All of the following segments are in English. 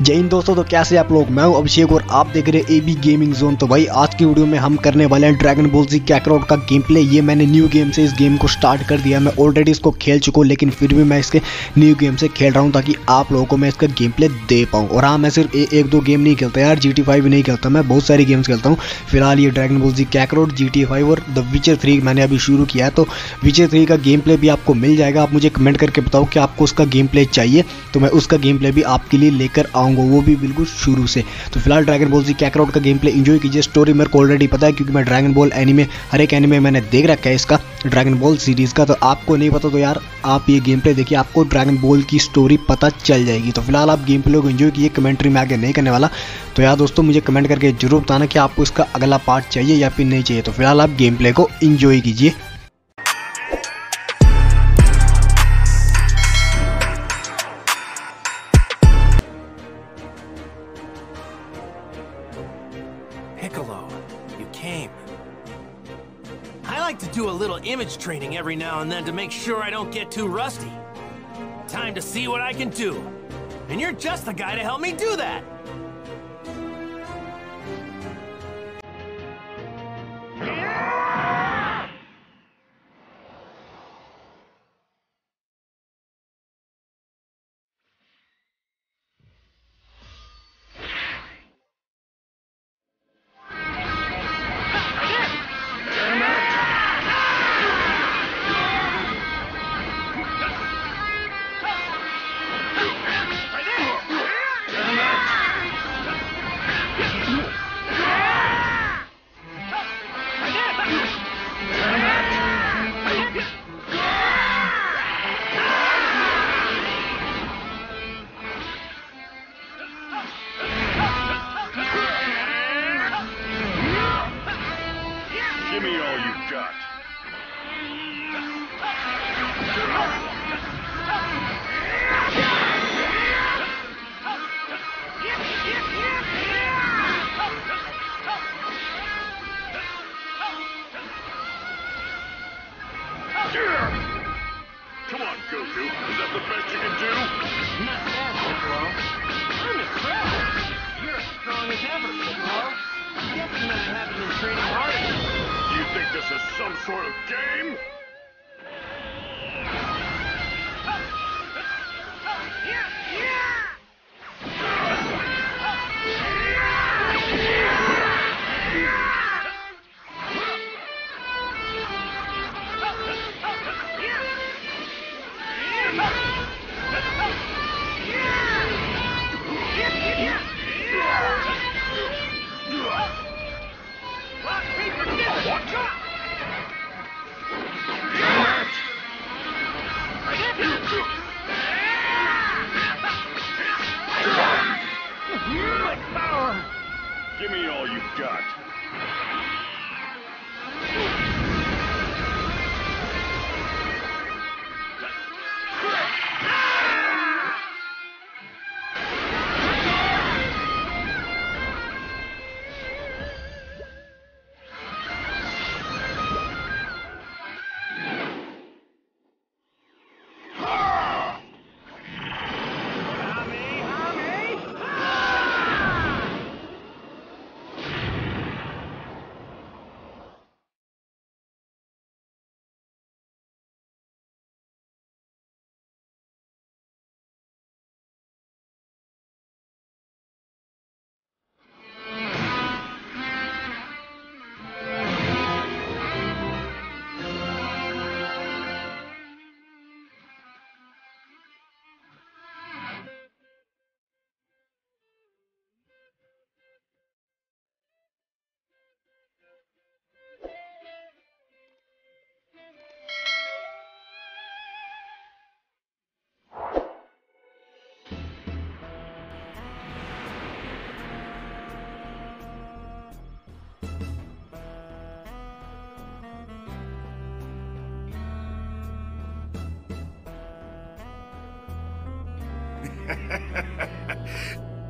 जय हिंद दोस्तों तो कैसे आप लोग? मैं हूँ अभिषेक और आप देख रहे हैं ए बी गेमिंग जोन तो भाई आज की वीडियो में हम करने वाले हैं ड्रैगन बॉल जी कैकराउट का गेम प्ले ये मैंने न्यू गेम से इस गेम को स्टार्ट कर दिया। मैं ऑलरेडी इसको खेल चुका हूँ लेकिन फिर भी मैं इसके न्यू गेम से खेल रहा हूँ ताकि आप लोगों को मैं इसका गेम प्ले दे पाऊँ। और हाँ मैं सिर्फ़ ए, एक दो गेम नहीं खेलता यार जी टी फाइव नहीं खेलता। मैं बहुत सारी गेम्स खेलता हूँ। फ़िलहाल ये dragon ball Z Kakarot G T five और द विचर थ्री मैंने अभी शुरू किया है। तो विचर थ्री का गेम प्ले भी आपको मिल जाएगा। आप मुझे कमेंट करके बताओ कि आपको उसका गेम प्ले चाहिए। तो मैं उसका गेम प्ले भी आपके लिए लेकर आऊँगा वो भी बिल्कुल शुरू से। तो फ़िलहाल ड्रैगन बॉल जी कैकराउट का गेम प्ले इंजॉय कीजिए। स्टोरी मेरे को ऑलरेडी पता है, क्योंकि मैं ड्रैगन बॉल एनिमे हर एक एनिमे मैंने देख रखा है इसका ड्रैगन बॉल सीरीज़ का। तो आपको नहीं पता तो यार, आप ये गेम प्ले देखिए, आपको ड्रैगन बॉल की स्टोरी पता चल जाएगी। तो फ़िलहाल आप गेम प्ले को एंजॉय कीजिए कमेंट्री में आगे नहीं करने वाला। तो यार दोस्तों, मुझे कमेंट करके ज़रूर बताना कि आपको इसका अगला पार्ट चाहिए या फिर नहीं चाहिए। तो फ़िलहाल आप गेम प्ले को इंजॉय कीजिए। Like to do a little image training every now and then to make sure I don't get too rusty. Time to see what I can do. And you're just the guy to help me do that.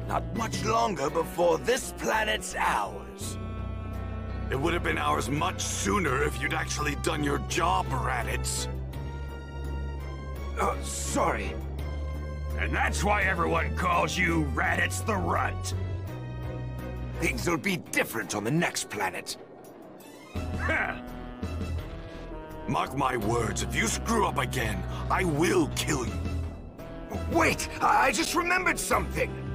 Not much longer before this planet's ours. It would have been ours much sooner if you'd actually done your job, Raditz. Uh, sorry. And that's why everyone calls you Raditz the Runt. Things will be different on the next planet. Mark my words, if you screw up again, I will kill you. Wait, I I just remembered something.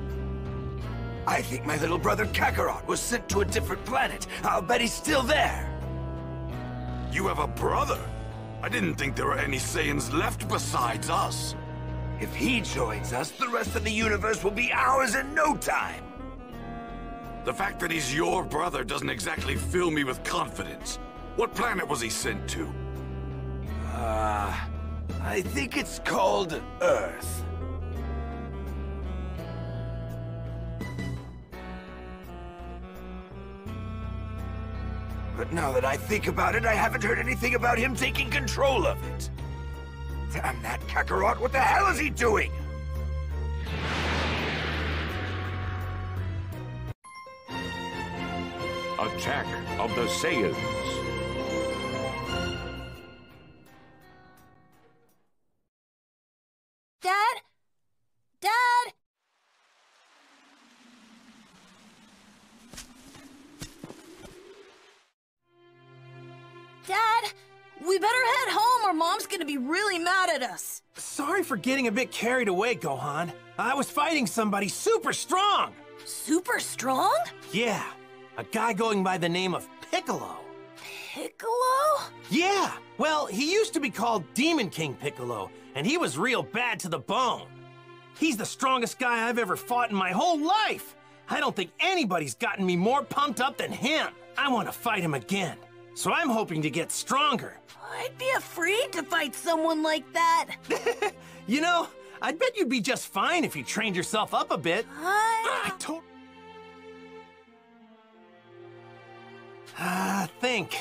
I think my little brother Kakarot was sent to a different planet. I'll bet he's still there. You have a brother? I didn't think there were any Saiyans left besides us. If he joins us, the rest of the universe will be ours in no time. The fact that he's your brother doesn't exactly fill me with confidence. What planet was he sent to? Uh, I think it's called Earth. But now that I think about it, I haven't heard anything about him taking control of it. Damn that Kakarot, what the hell is he doing? Attack of the Saiyans. Sorry for getting a bit carried away, Gohan. I was fighting somebody super strong. Super strong? Yeah, a guy going by the name of Piccolo. Piccolo? Yeah, well, he used to be called Demon King Piccolo, and he was real bad to the bone. He's the strongest guy I've ever fought in my whole life. I don't think anybody's gotten me more pumped up than him. I want to fight him again. So I'm hoping to get stronger. I'd be afraid to fight someone like that. You know, I'd bet you'd be just fine if you trained yourself up a bit. I... I to- Ah, think.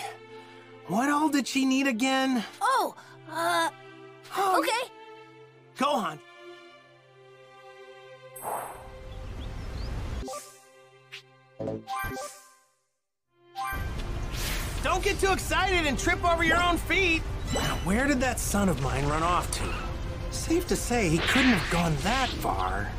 What all did she need again? Oh, uh, okay. Go Gohan. Don't get too excited and trip over your own feet. Now, where did that son of mine run off to? Safe to say he couldn't have gone that far.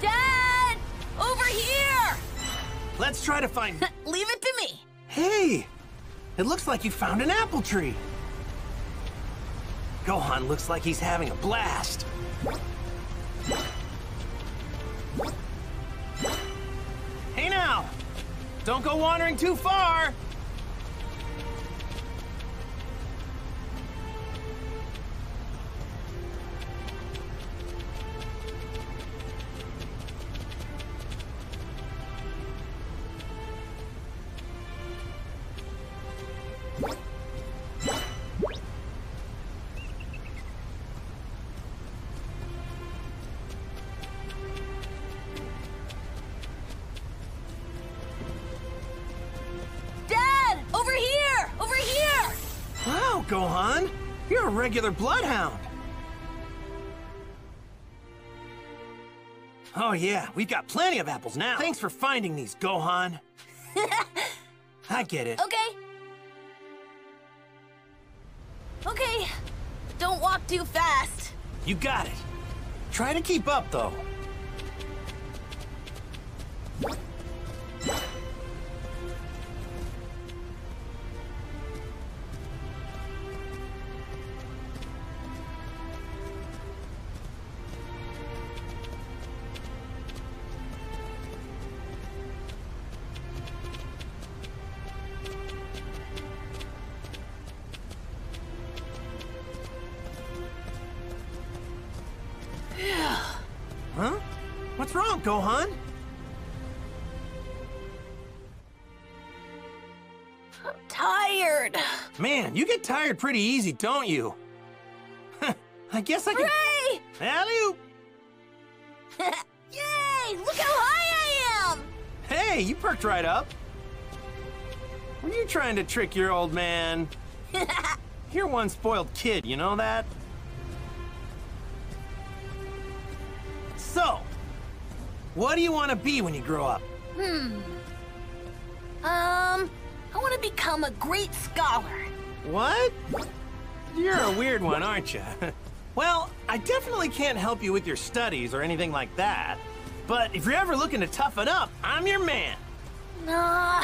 Dad! Over here! Let's try to find. Leave it to me. Hey! It looks like you found an apple tree. Gohan looks like he's having a blast. Hey now! Don't go wandering too far! Regular bloodhound! Oh yeah, we've got plenty of apples now. Thanks for finding these, Gohan. I get it. Okay. Okay. Don't walk too fast. You got it. Try to keep up, though. Gohan? I'm tired. Man, you get tired pretty easy, don't you? I guess I can. Hooray! Alley-oop! Yay! Look how high I am! Hey, you perked right up. Were you trying to trick your old man? You're one spoiled kid, you know that? So, what do you want to be when you grow up? Hmm. Um, I want to become a great scholar. What? You're a weird one, aren't you? well, I definitely can't help you with your studies or anything like that. But if you're ever looking to toughen up, I'm your man. Nah,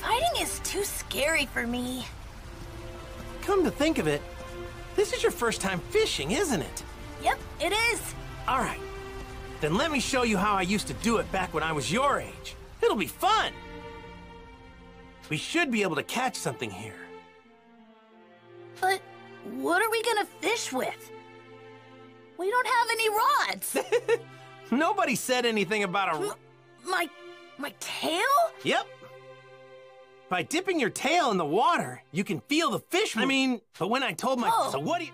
fighting is too scary for me. Come to think of it, this is your first time fishing, isn't it? Yep, it is. All right. Then let me show you how I used to do it back when I was your age. It'll be fun. We should be able to catch something here. But what are we gonna fish with? We don't have any rods. Nobody said anything about a... my, my tail? Yep. By dipping your tail in the water, you can feel the fish. I mean, but when I told my... Oh. So what do you...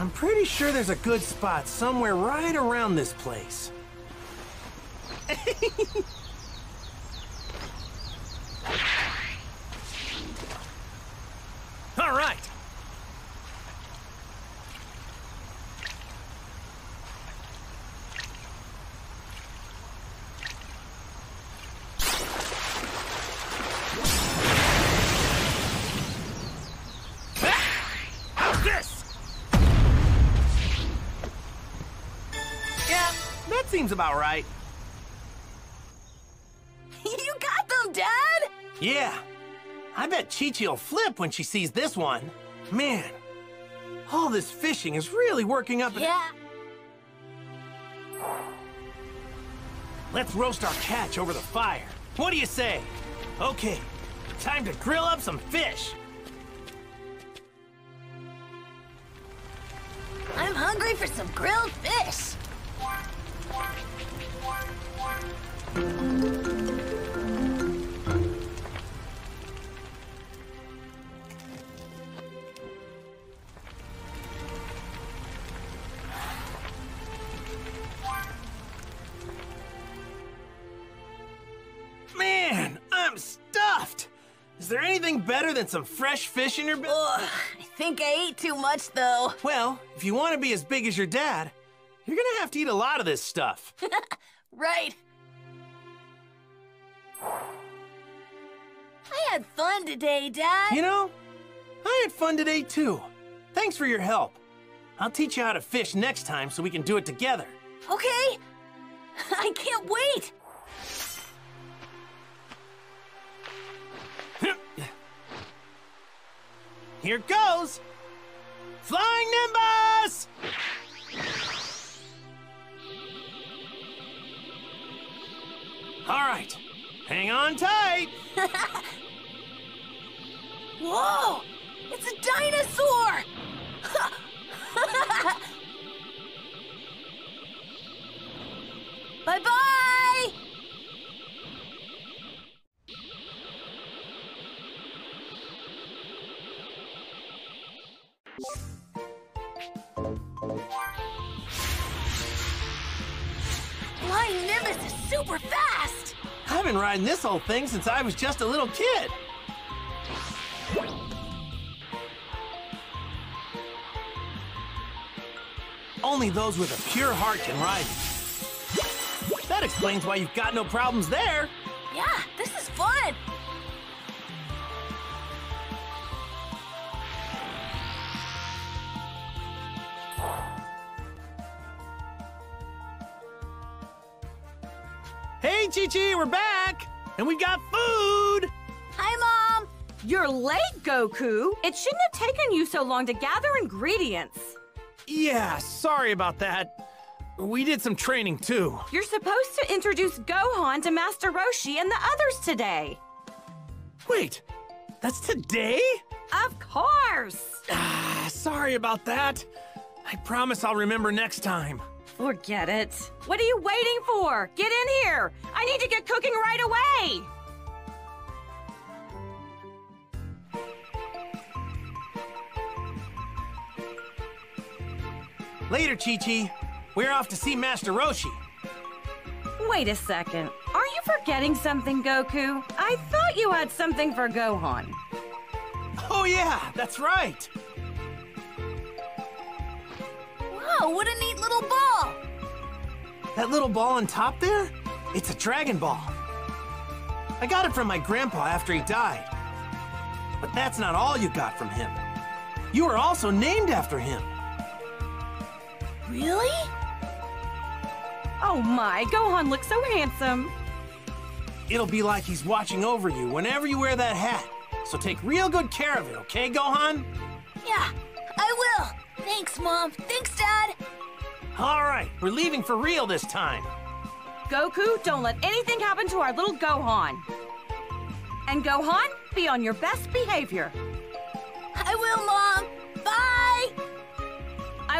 I'm pretty sure there's a good spot somewhere right around this place. All right. How's this? Yeah, that seems about right. you got them, Dad! Yeah. I bet Chi-Chi will flip when she sees this one. Man, all this fishing is really working up. Yeah. Let's roast our catch over the fire. What do you say? Okay, time to grill up some fish. I'm hungry for some grilled fish. Better than some fresh fish in your belly? I think I ate too much, though. Well, if you want to be as big as your dad, you're gonna have to eat a lot of this stuff. Right. Had fun today, Dad. You know, I had fun today too. Thanks for your help. I'll teach you how to fish next time so we can do it together. Okay. I can't wait. Here goes! Flying Nimbus! All right, hang on tight. Whoa! It's a dinosaur! bye bye! Flying Nimbus is super fast! I've been riding this whole thing since I was just a little kid. Only those with a pure heart can ride it. That explains why you've got no problems there. Yeah, this is fun! Hey, Chi Chi, we're back! And we've got food! Hi, Mom! You're late, Goku. It shouldn't have taken you so long to gather ingredients. Yeah, sorry about that. We did some training too. You're supposed to introduce Gohan to Master Roshi and the others today. Wait, that's today? Of course. Ah, sorry about that. I promise I'll remember next time. Forget it. What are you waiting for? Get in here. I need to get cooking right away. Later, Chi Chi. We're off to see Master Roshi. Wait a second. Are you forgetting something, Goku? I thought you had something for Gohan. Oh, yeah, that's right. Wow, what a neat little ball! That little ball on top there? It's a Dragon Ball. I got it from my grandpa after he died. But that's not all you got from him. You were also named after him. Really? Oh my, Gohan looks so handsome. It'll be like he's watching over you whenever you wear that hat. So take real good care of it, okay, Gohan? Yeah, I will. Thanks, Mom. Thanks, Dad. All right, we're leaving for real this time. Goku, don't let anything happen to our little Gohan. And Gohan, be on your best behavior. I will, Mom.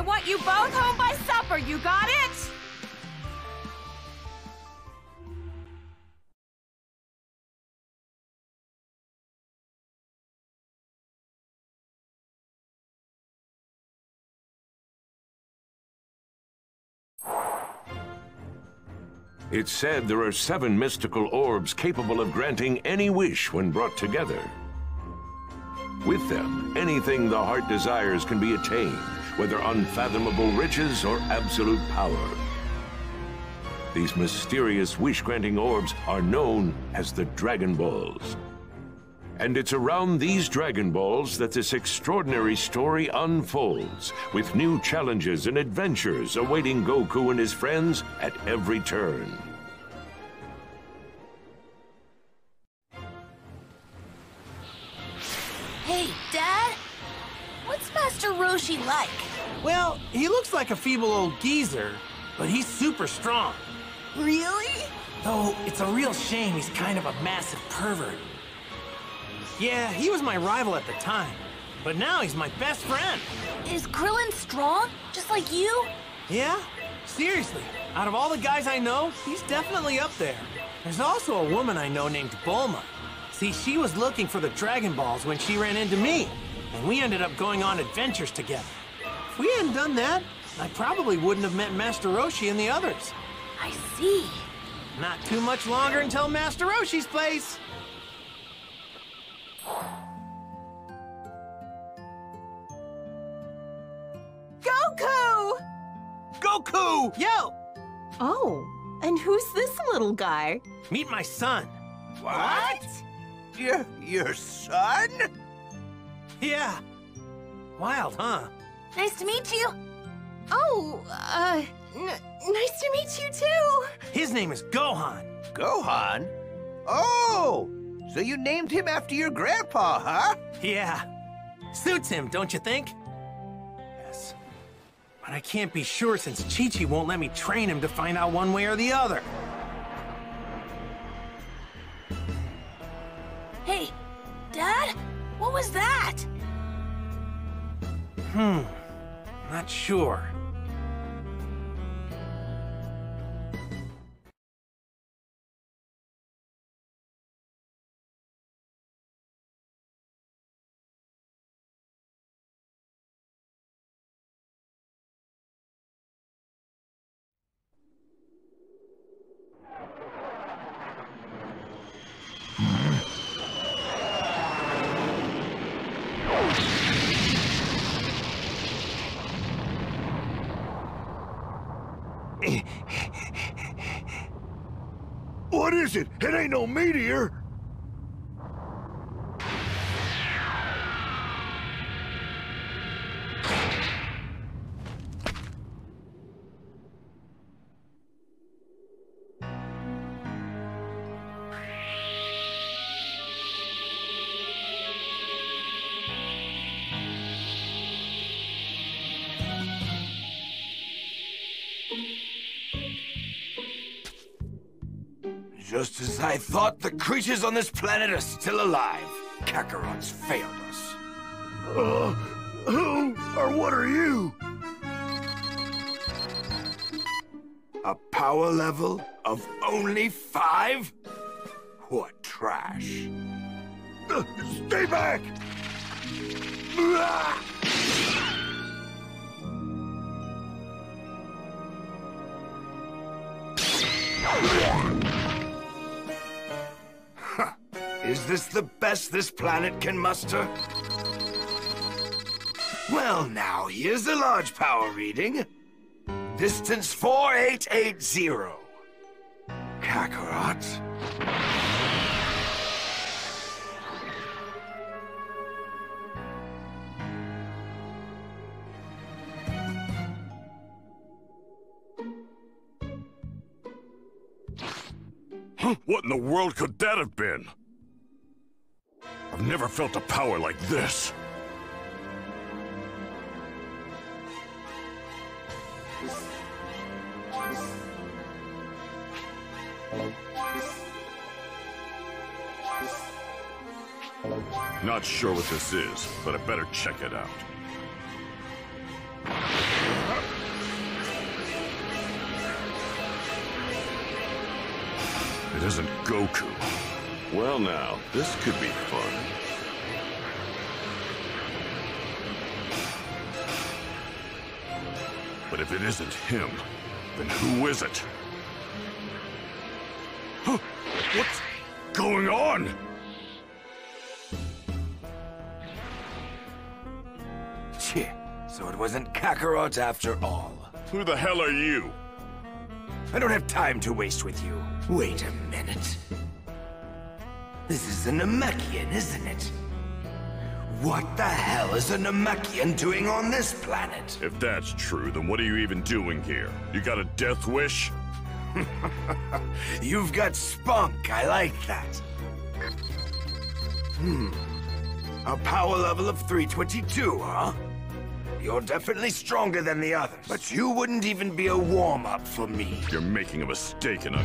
I want you both home by supper, you got it? It's said there are seven mystical orbs capable of granting any wish when brought together. With them, anything the heart desires can be attained, whether unfathomable riches or absolute power. These mysterious wish-granting orbs are known as the Dragon Balls. And it's around these Dragon Balls that this extraordinary story unfolds, with new challenges and adventures awaiting Goku and his friends at every turn. Roshi like? Well, he looks like a feeble old geezer, but he's super strong. Really? Though it's a real shame he's kind of a massive pervert. Yeah, he was my rival at the time, but now he's my best friend. Is Krillin strong? Just like you? Yeah? Seriously, out of all the guys I know, he's definitely up there. There's also a woman I know named Bulma. See, she was looking for the Dragon Balls when she ran into me, and we ended up going on adventures together. If we hadn't done that, I probably wouldn't have met Master Roshi and the others. I see. Not too much longer until Master Roshi's place. Goku! Goku! Yo! Oh, and who's this little guy? Meet my son. What? Your, your son? Yeah. Wild, huh? Nice to meet you. Oh, uh, nice to meet you too. His name is Gohan. Gohan? Oh! So you named him after your grandpa, huh? Yeah. Suits him, don't you think? Yes. But I can't be sure since Chi-Chi won't let me train him to find out one way or the other. Hey, Dad? What was that? Hmm. Not sure. Is it? It ain't no meteor. Just as I thought, the creatures on this planet are still alive. Kakarot's failed us. Uh, who or what are you? A power level of only five? What trash. Uh, stay back! Ah! this the best this planet can muster? Well, now, here's the large power reading. Distance 4880. Kakarot? What in the world could that have been? I've never felt a power like this. Not sure what this is, but I better check it out. It isn't Goku. Well now, this could be fun. But if it isn't him, then who is it? Huh, What's going on? Cheh, so it wasn't Kakarot after all. Who the hell are you? I don't have time to waste with you. Wait a minute. This is a Namekian, isn't it? What the hell is a Namekian doing on this planet? If that's true, then what are you even doing here? You got a death wish? You've got spunk, I like that. Hmm. A power level of 322, huh? You're definitely stronger than the others. But you wouldn't even be a warm-up for me. You're making a mistake, and I...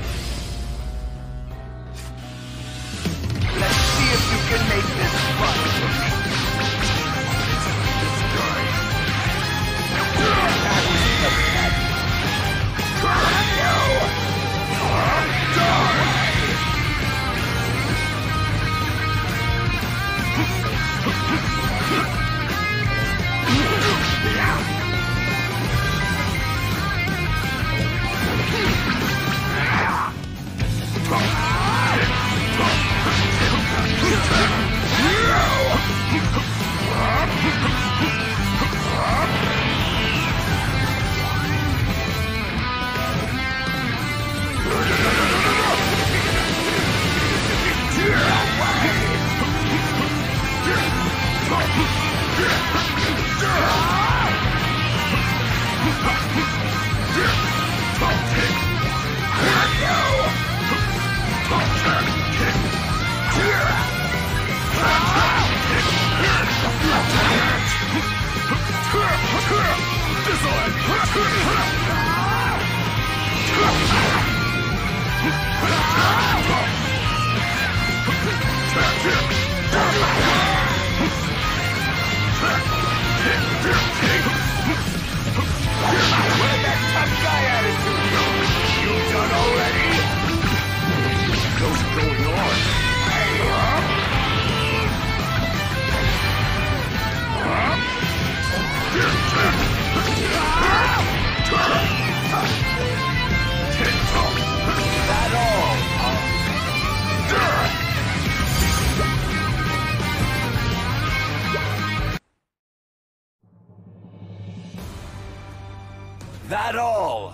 That all?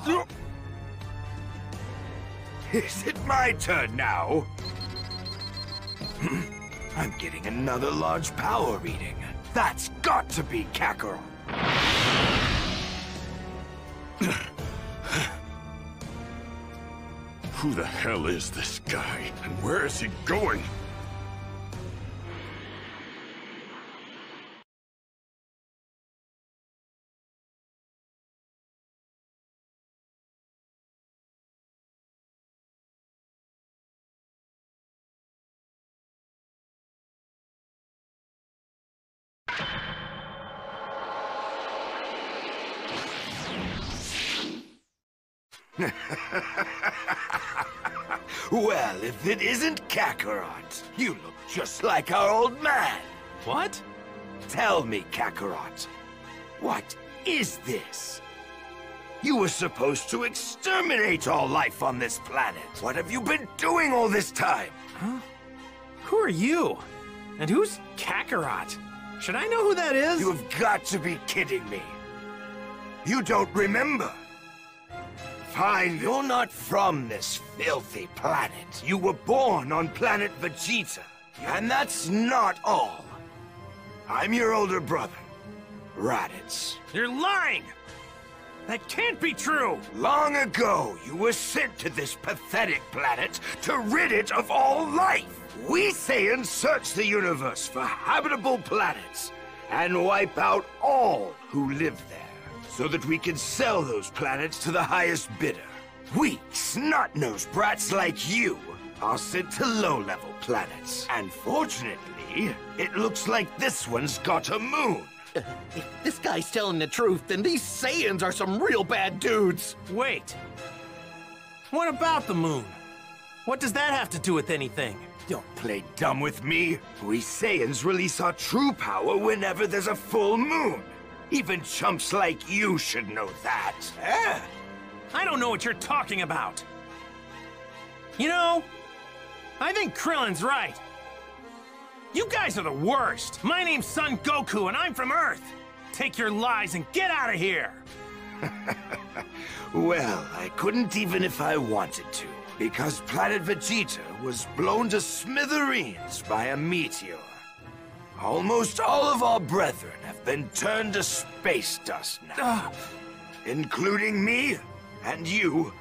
Is it my turn now? I'm getting another large power reading. That's got to be Kakarot. Who the hell is this guy? And where is he going? If it isn't Kakarot, you look just like our old man. What? Tell me, Kakarot, what is this? You were supposed to exterminate all life on this planet. What have you been doing all this time? Huh? Who are you? And who's Kakarot? Should I know who that is? You have got to be kidding me. You don't remember? Fine, you're not from this filthy planet. You were born on planet Vegeta. And that's not all. I'm your older brother, Raditz. You're lying! That can't be true! Long ago, you were sent to this pathetic planet to rid it of all life. We Saiyans search the universe for habitable planets and wipe out all who live there so that we can sell those planets to the highest bidder. We snot-nosed brats like you are sent to low-level planets. And fortunately, it looks like this one's got a moon. If this guy's telling the truth, then these Saiyans are some real bad dudes. Wait. What about the moon? What does that have to do with anything? Don't play dumb with me. We Saiyans release our true power whenever there's a full moon. Even chumps like you should know that. Eh? I don't know what you're talking about. You know, I think Krillin's right. You guys are the worst. My name's Son Goku, and I'm from Earth. Take your lies and get out of here. well, I couldn't even if I wanted to, because planet Vegeta was blown to smithereens by a meteor. Almost all of our brethren have been turned to space dust now. Including me and you.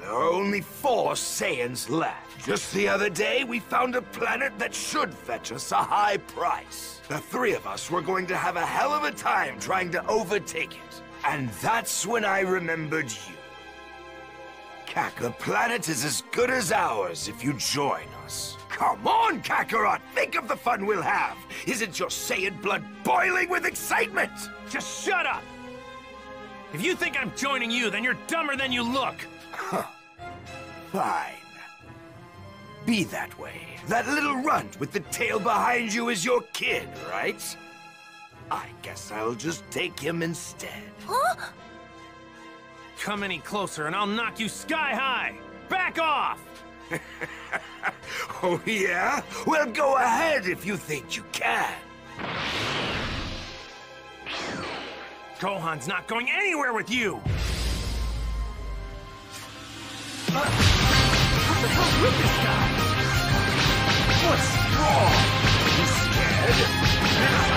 There are only four Saiyans left. Just the other day, we found a planet that should fetch us a high price. The three of us were going to have a hell of a time trying to overtake it. And that's when I remembered you. Kak, the planet is as good as ours if you join us. Come on, Kakarot! Think of the fun we'll have! Isn't your Saiyan blood boiling with excitement? Just shut up! If you think I'm joining you, then you're dumber than you look! Huh. Fine. Be that way. That little runt with the tail behind you is your kid, right? I guess I'll just take him instead. Huh? Come any closer and I'll knock you sky high! Back off! oh, yeah? Well, go ahead if you think you can. Gohan's not going anywhere with you! What the hell's with this guy? What's wrong? You scared?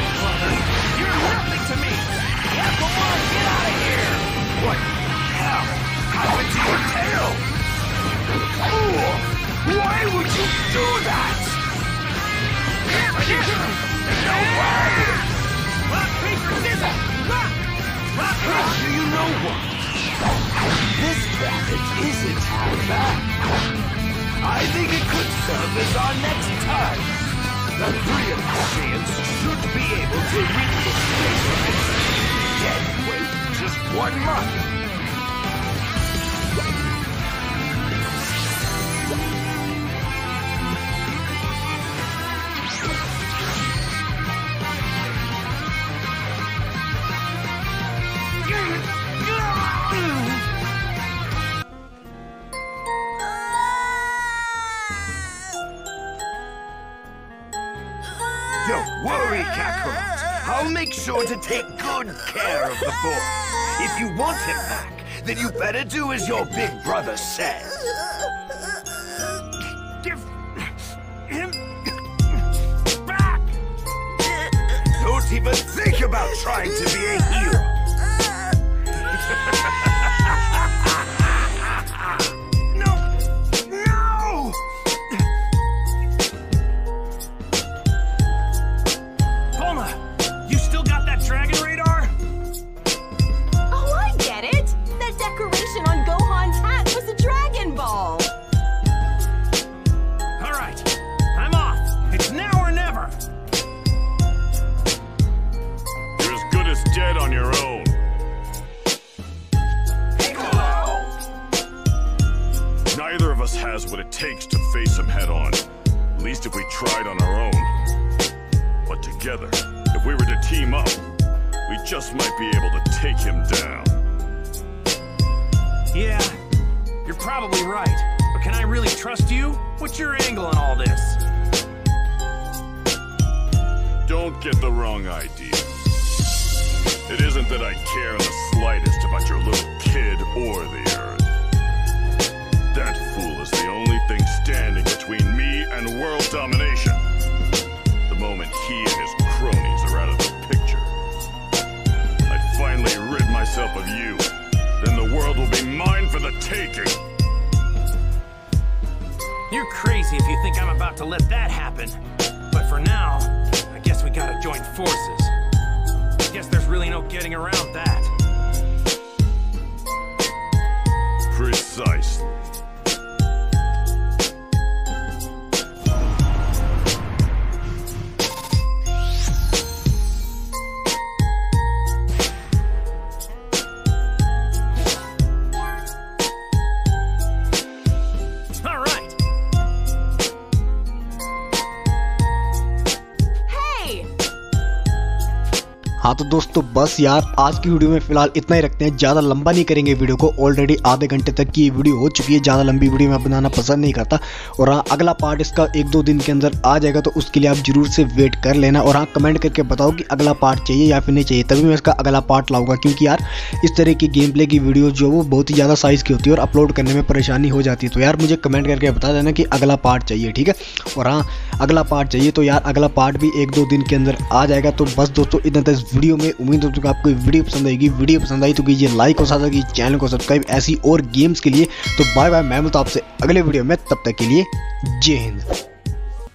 I'll make sure to take good care of the boy. If you want him back, then you better do as your big brother says. Give him back! Don't even think about trying to be a hero. together, if we were to team up, we just might be able to take him down. Yeah, you're probably right. But can I really trust you? What's your angle on all this? Don't get the wrong idea. It isn't that I care in the slightest about your little kid or the Earth. That fool is the only thing standing between me and world domination he and his cronies are out of the picture. I finally rid myself of you. Then the world will be mine for the taking. You're crazy if you think I'm about to let that happen. But for now, I guess we gotta join forces. I guess there's really no getting around that. Precisely. दोस्तों, बस यार, आज की video में फ़िलहाल इतना ही रखते हैं। ज़्यादा लंबा नहीं करेंगे वीडियो को। ऑलरेडी आधे घंटे तक की वीडियो हो चुकी है। ज़्यादा लंबी वीडियो मैं बनाना पसंद नहीं करता। और हाँ अगला पार्ट इसका एक दो दिन के अंदर आ जाएगा तो उसके लिए आप ज़रूर से वेट कर लेना। और हाँ कमेंट करके बताओ कि अगला पार्ट चाहिए या फिर नहीं चाहिए। तभी मैं इसका अगला पार्ट लाऊँगा। क्योंकि यार, इस तरह की गेम प्ले की वीडियो जो वो बहुत ही ज़्यादा साइज़ की होती है और अपलोड करने में परेशानी हो जाती है। तो यार, मुझे कमेंट करके बता देना कि अगला पार्ट चाहिए, ठीक है? और हाँ अगला पार्ट चाहिए तो यार, अगला पार्ट भी एक दो दिन के अंदर आ जाएगा। तो बस दोस्तों, इतना इस वीडियो में उम्मीद होती है आपको वीडियो पसंद आएगी। वीडियो पसंद आई तो कीजिए लाइक और साथ कीजिए चैनल को सब्सक्राइब ऐसी और गेम्स के लिए। तो बाय बाय मैं मिलता हूँ आपसे अगले वीडियो में। तब तक के लिए जय हिंद।